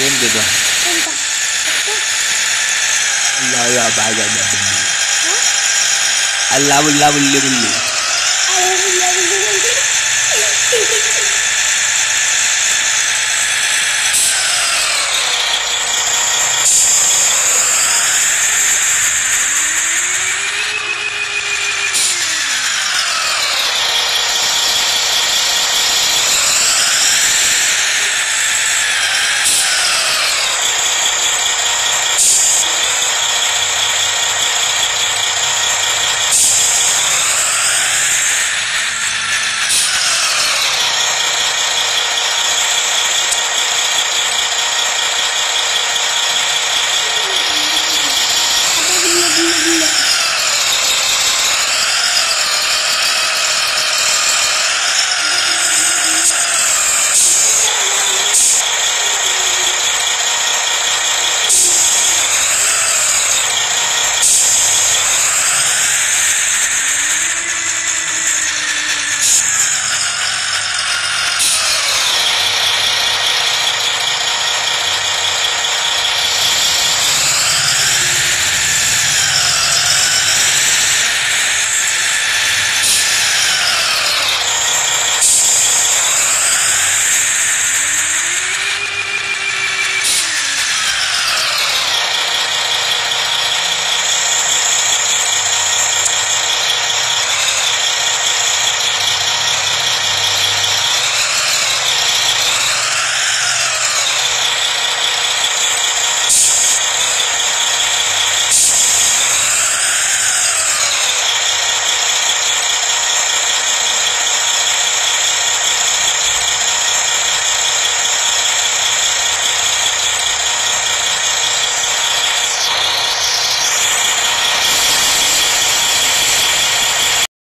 Game dito. Punta. Allah ya baga da. Ha? Allah wala wala wala.